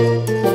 Música